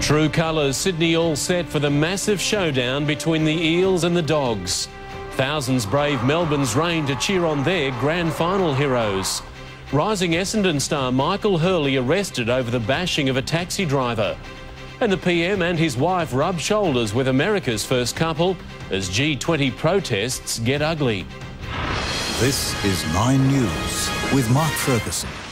True colours, Sydney all set for the massive showdown between the Eels and the Dogs. Thousands brave Melbourne's rain to cheer on their grand final heroes. Rising Essendon star Michael Hurley arrested over the bashing of a taxi driver. And the PM and his wife rub shoulders with America's first couple as G20 protests get ugly. This is Nine News with Mark Ferguson.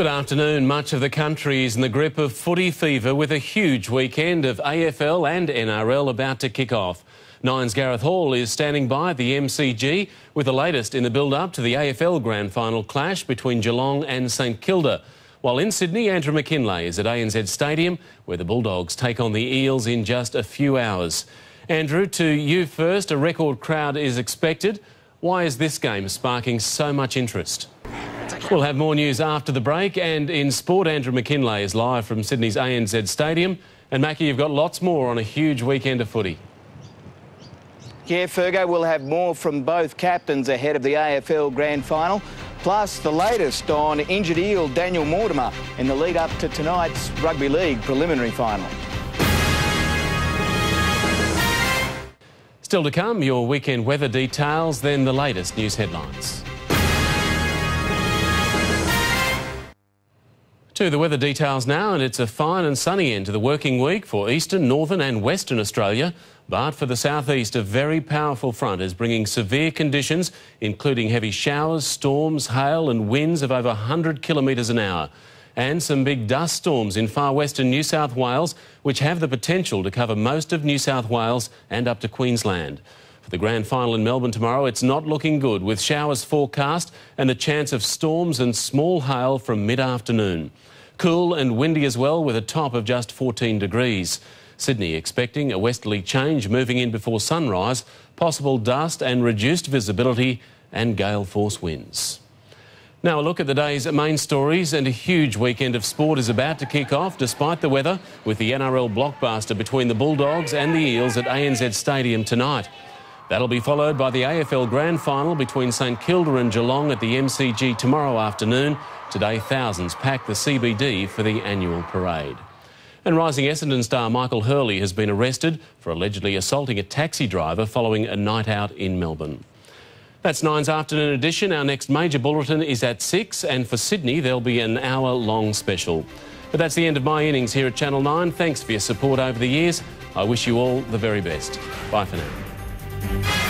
Good afternoon. Much of the country is in the grip of footy fever with a huge weekend of AFL and NRL about to kick off. Nine's Gareth Hall is standing by the MCG with the latest in the build up to the AFL Grand Final clash between Geelong and St Kilda. While in Sydney, Andrew McKinlay is at ANZ Stadium where the Bulldogs take on the Eels in just a few hours. Andrew, to you first, a record crowd is expected. Why is this game sparking so much interest? We'll have more news after the break. And in sport, Andrew McKinlay is live from Sydney's ANZ Stadium. And Mackie, you've got lots more on a huge weekend of footy. Yeah, Fergo, we'll have more from both captains ahead of the AFL Grand Final. Plus, the latest on injured eel Daniel Mortimer in the lead up to tonight's Rugby League preliminary final. Still to come, your weekend weather details, then the latest news headlines. To the weather details now, and it's a fine and sunny end to the working week for eastern, northern, and western Australia. But for the southeast, a very powerful front is bringing severe conditions, including heavy showers, storms, hail, and winds of over 100 kilometres an hour. And some big dust storms in far western New South Wales, which have the potential to cover most of New South Wales and up to Queensland. The grand final in Melbourne tomorrow, it's not looking good, with showers forecast and the chance of storms and small hail from mid afternoon. Cool and windy as well, with a top of just 14 degrees. Sydney expecting a westerly change moving in before sunrise, possible dust and reduced visibility, and gale force winds. Now, a look at the day's main stories, and a huge weekend of sport is about to kick off despite the weather, with the NRL blockbuster between the Bulldogs and the Eels at ANZ Stadium tonight. That'll be followed by the AFL Grand Final between St Kilda and Geelong at the MCG tomorrow afternoon. Today, thousands pack the CBD for the annual parade. And rising Essendon star Michael Hurley has been arrested for allegedly assaulting a taxi driver following a night out in Melbourne. That's Nine's afternoon edition. Our next major bulletin is at 6, and for Sydney, there'll be an hour long special. But that's the end of my innings here at Channel 9. Thanks for your support over the years. I wish you all the very best. Bye for now. Bye.